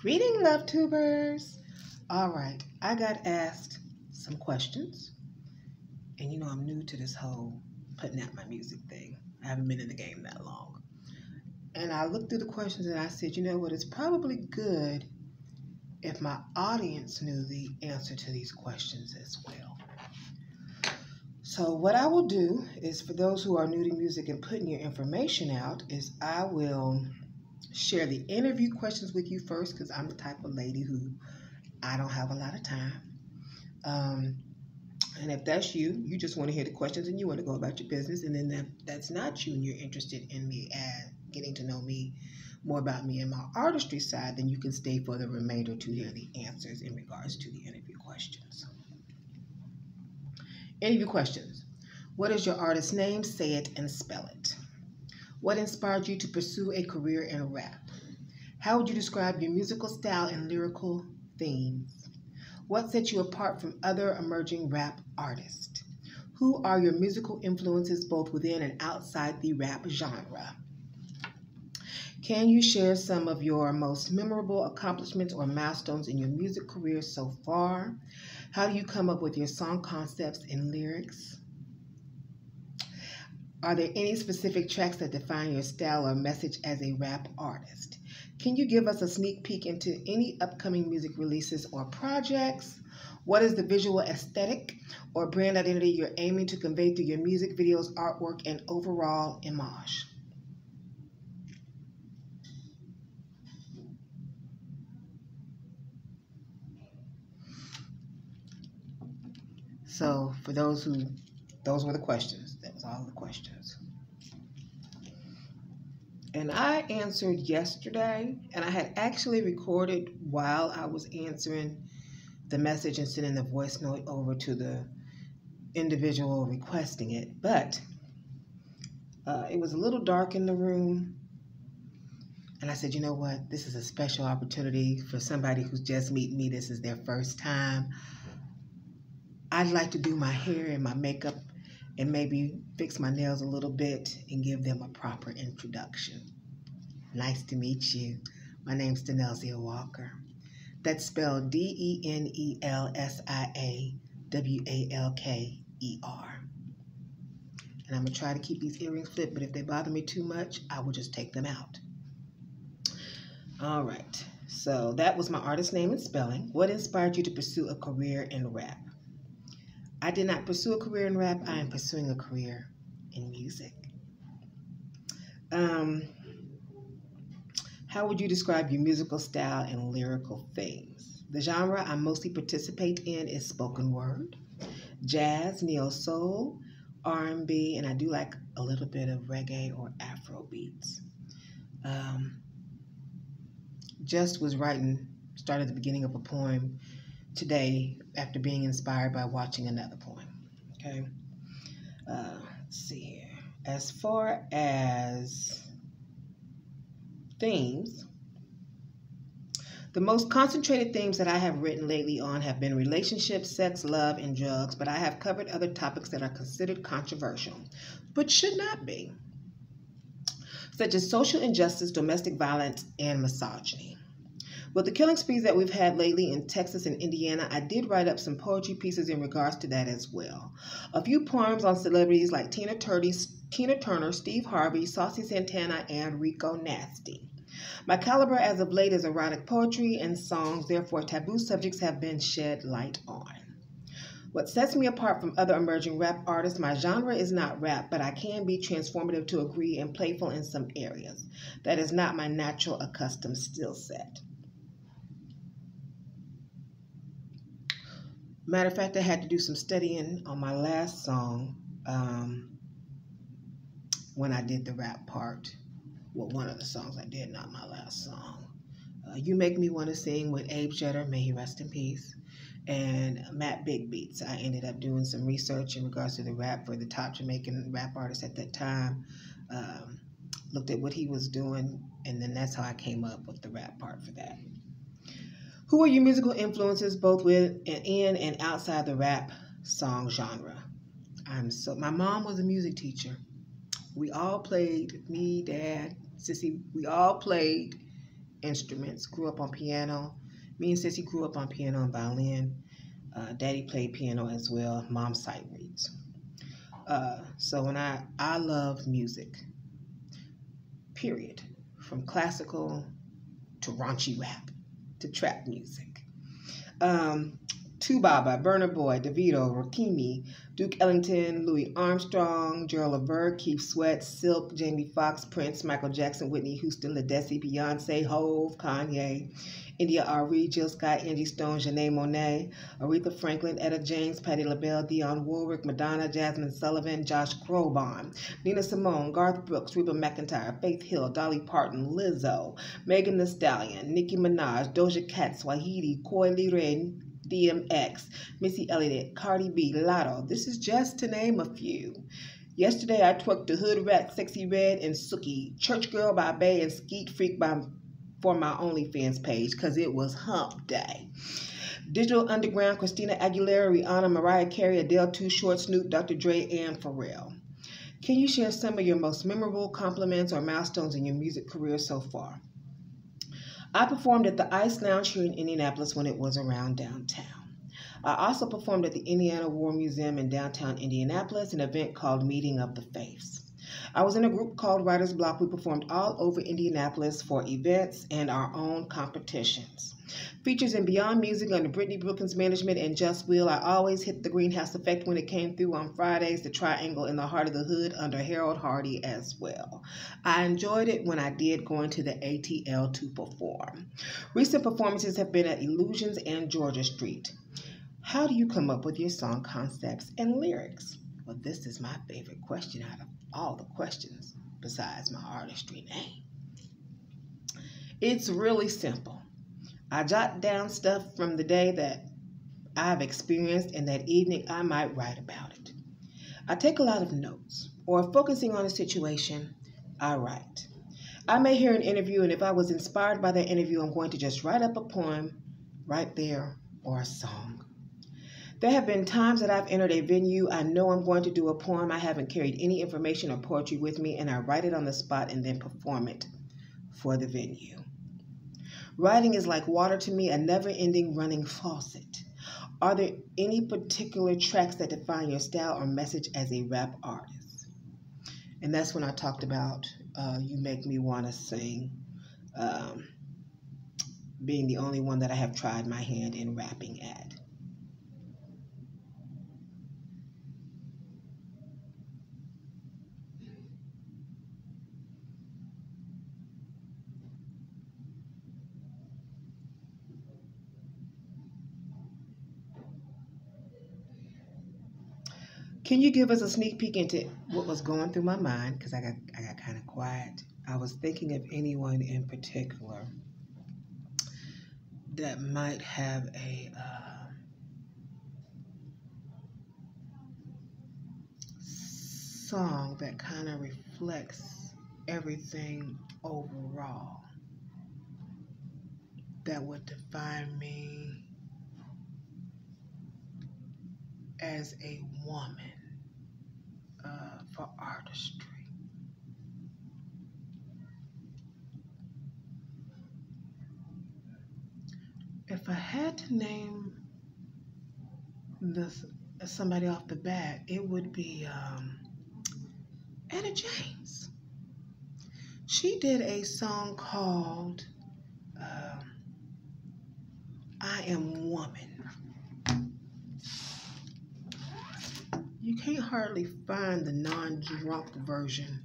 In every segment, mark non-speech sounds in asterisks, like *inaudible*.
Greeting, love tubers. All right, I got asked some questions, and you know I'm new to this whole putting out my music thing. I haven't been in the game that long. And I looked through the questions and I said, you know what, it's probably good if my audience knew the answer to these questions as well. So what I will do is for those who are new to music and putting your information out is I will share the interview questions with you first because I'm the type of lady who I don't have a lot of time. Um, and if that's you, you just want to hear the questions and you want to go about your business. And then that, that's not you and you're interested in me and getting to know me more about me and my artistry side, then you can stay for the remainder to hear the answers in regards to the interview questions. Interview questions. What is your artist's name? Say it and spell it. What inspired you to pursue a career in rap? How would you describe your musical style and lyrical themes? What sets you apart from other emerging rap artists? Who are your musical influences both within and outside the rap genre? Can you share some of your most memorable accomplishments or milestones in your music career so far? How do you come up with your song concepts and lyrics? Are there any specific tracks that define your style or message as a rap artist? Can you give us a sneak peek into any upcoming music releases or projects? What is the visual aesthetic or brand identity you're aiming to convey through your music videos, artwork, and overall image? So, for those who, those were the questions. All the questions. And I answered yesterday, and I had actually recorded while I was answering the message and sending the voice note over to the individual requesting it. But uh, it was a little dark in the room. And I said, you know what? This is a special opportunity for somebody who's just meeting me. This is their first time. I'd like to do my hair and my makeup and maybe fix my nails a little bit and give them a proper introduction. Nice to meet you. My name's Denelsia Walker. That's spelled D E N E L S I A W A L K E R. And I'm going to try to keep these earrings fit, but if they bother me too much, I will just take them out. All right. So that was my artist name and spelling. What inspired you to pursue a career in rap? I did not pursue a career in rap. I am pursuing a career in music. Um, how would you describe your musical style and lyrical themes? The genre I mostly participate in is spoken word, jazz, neo soul, R&B, and I do like a little bit of reggae or Afro beats. Um, just was writing, started the beginning of a poem today after being inspired by watching another poem. Okay. Uh, let's see here. As far as themes, the most concentrated themes that I have written lately on have been relationships, sex, love, and drugs, but I have covered other topics that are considered controversial, but should not be, such as social injustice, domestic violence, and misogyny. With the killing sprees that we've had lately in Texas and Indiana, I did write up some poetry pieces in regards to that as well. A few poems on celebrities like Tina, Tina Turner, Steve Harvey, Saucy Santana, and Rico Nasty. My caliber as of late is erotic poetry and songs, therefore, taboo subjects have been shed light on. What sets me apart from other emerging rap artists, my genre is not rap, but I can be transformative to agree and playful in some areas. That is not my natural accustomed skill set. Matter of fact, I had to do some studying on my last song um, when I did the rap part. Well, one of the songs I did, not my last song. Uh, you Make Me Want to Sing with Abe Jeter, may he rest in peace, and Matt Big Beats. I ended up doing some research in regards to the rap for the top Jamaican rap artist at that time. Um, looked at what he was doing, and then that's how I came up with the rap part for that. Who are your musical influences both with and in and outside the rap song genre? I'm so my mom was a music teacher. We all played, me, dad, sissy, we all played instruments. Grew up on piano. Me and Sissy grew up on piano and violin. Uh, Daddy played piano as well. Mom sight reads. Uh, so when I I love music. Period. From classical to raunchy rap to trap music. Um, Tuba by Burna Boy, Davido, Rotimi, Duke Ellington, Louis Armstrong, Gerald Levert, Keith Sweat, Silk, Jamie Foxx, Prince, Michael Jackson, Whitney Houston, Ledisi, Beyonce, Hove, Kanye, India.Arie, Jill Scott, Angie Stone, Janelle Monáe, Aretha Franklin, Etta James, Patti LaBelle, Dionne Warwick, Madonna, Jazmine Sullivan, Josh Groban, Nina Simone, Garth Brooks, Reba McEntire, Faith Hill, Dolly Parton, Lizzo, Megan Thee Stallion, Nicki Minaj, Doja Cat, Saweetie, Coi Leray, DMX, Missy Elliott, Cardi B, Latto. This is just to name a few. Yesterday I twerked the Hood Rat, Sexyy Red, and Suki, Church Girl by Bay, and Skeet Freak by for my OnlyFans page because it was hump day. Digital Underground, Christina Aguilera, Rihanna, Mariah Carey, Adele, Too Short, Snoop, Dr. Dre, and Pharrell. Can you share some of your most memorable compliments or milestones in your music career so far? I performed at the Ice Lounge here in Indianapolis when it was around downtown. I also performed at the Indiana War Museum in downtown Indianapolis, an event called Meeting of the Faiths. I was in a group called Writer's Block. We performed all over Indianapolis for events and our own competitions. Features in Beyond Music under Brittany Brookins management and Just Will. I always hit the greenhouse effect when it came through on Fridays. The Triangle in the Heart of the Hood under Harold Hardy as well. I enjoyed it when I did going to the ATL to perform. Recent performances have been at Illusions and Georgia Street. How do you come up with your song concepts and lyrics? Well, this is my favorite question out of all the questions besides my artistry name. It's really simple. I jot down stuff from the day that I've experienced, and that evening I might write about it. I take a lot of notes, or focusing on a situation, I write. I may hear an interview, and if I was inspired by that interview, I'm going to just write up a poem right there or a song. There have been times that I've entered a venue. I know I'm going to do a poem. I haven't carried any information or poetry with me, and I write it on the spot and then perform it for the venue. Writing is like water to me, a never ending running faucet. Are there any particular tracks that define your style or message as a rap artist? And that's when I talked about uh, You Make Me Want to Sing, um, being the only one that I have tried my hand in rapping at. Can you give us a sneak peek into what was going through my mind? Because I got I got kind of quiet. I was thinking of anyone in particular that might have a uh, song that kind of reflects everything overall that would define me as a woman uh, for artistry. If I had to name this somebody off the bat, it would be um, Etta James. She did a song called um, "I Am Woman." you can't hardly find the non-drunk version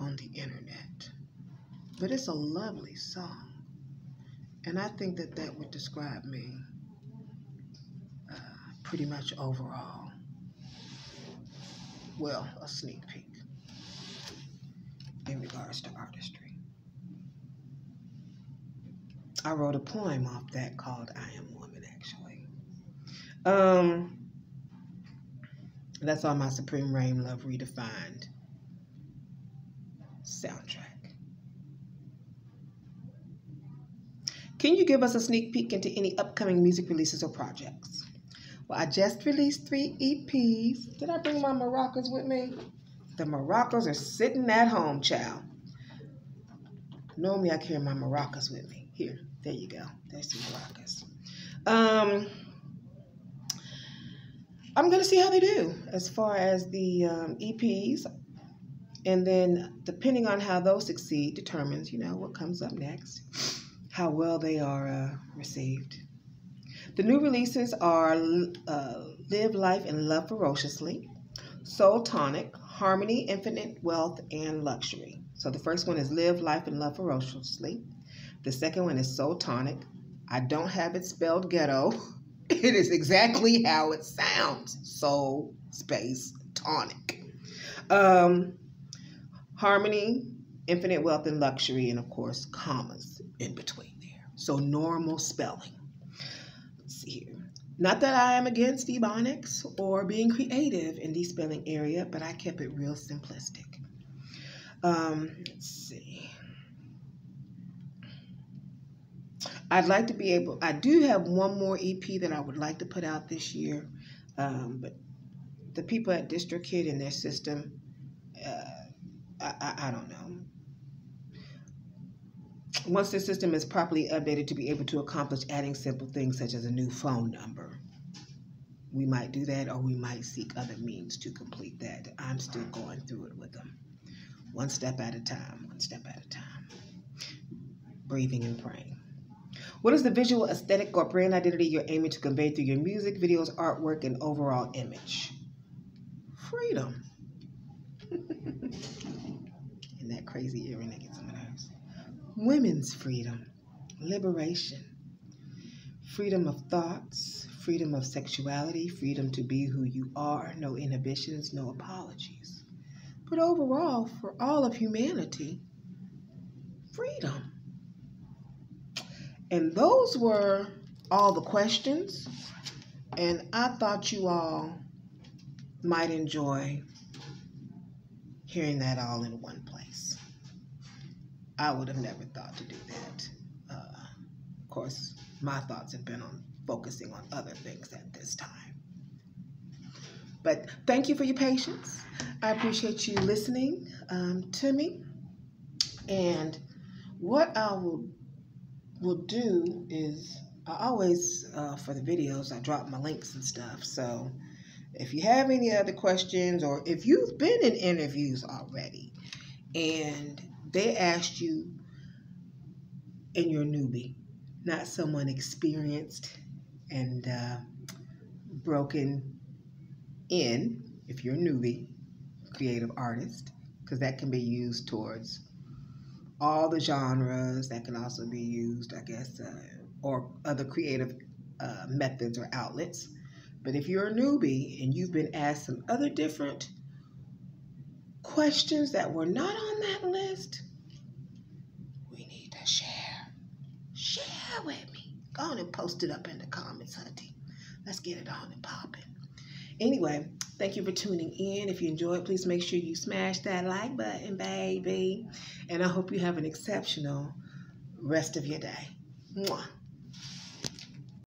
on the internet. But it's a lovely song. And I think that that would describe me uh, pretty much overall. Well, a sneak peek in regards to artistry. I wrote a poem off that called I Am Woman, actually. Um, that's on my Supreme Reign Love Redefined soundtrack. Can you give us a sneak peek into any upcoming music releases or projects? Well, I just released three EPs. Did I bring my maracas with me? The maracas are sitting at home, child. Normally I carry my maracas with me. Here, there you go. There's the maracas. Um, I'm going to see how they do as far as the um, EPs. And then, depending on how those succeed, determines, you know, what comes up next, how well they are uh, received. The new releases are uh, Live Life and Love Ferociously, Soul Tonic, Harmony, Infinite Wealth, and Luxury. So the first one is Live Life and Love Ferociously. The second one is Soul Tonic. I don't have it spelled ghetto. *laughs* *laughs* It is exactly how it sounds. Soul Space Tonic. Um, harmony, Infinite Wealth, and Luxury, and of course, commas in between there. So normal spelling. Let's see here. Not that I am against Ebonics or being creative in the spelling area, but I kept it real simplistic. Um, let's see. I'd like to be able, I do have one more EP that I would like to put out this year, um, but the people at DistroKid and their system, uh, I, I, I don't know. Once the system is properly updated to be able to accomplish adding simple things such as a new phone number, we might do that or we might seek other means to complete that. I'm still going through it with them. One step at a time, one step at a time. Breathing and praying. What is the visual aesthetic or brand identity you're aiming to convey through your music, videos, artwork, and overall image? Freedom. *laughs* and that crazy earring that gets on my nerves. Women's freedom, liberation, freedom of thoughts, freedom of sexuality, freedom to be who you are, no inhibitions, no apologies. But overall, for all of humanity, freedom. And those were all the questions. And I thought you all might enjoy hearing that all in one place. I would have never thought to do that. Uh, of course, my thoughts have been on focusing on other things at this time. But thank you for your patience. I appreciate you listening um, to me. And what I will will do is I always uh, for the videos I drop my links and stuff. So if you have any other questions or if you've been in interviews already and they asked you and you're a newbie, not someone experienced and uh, broken in, if you're a newbie, creative artist, because that can be used towards all the genres. That can also be used, I guess, uh, or other creative uh, methods or outlets. But if you're a newbie and you've been asked some other different questions that were not on that list, we need to share. Share with me. Go on and post it up in the comments, hunty. Let's get it on and popping. Anyway, thank you for tuning in. If you enjoyed, please make sure you smash that like button, baby. And I hope you have an exceptional rest of your day. Mwah.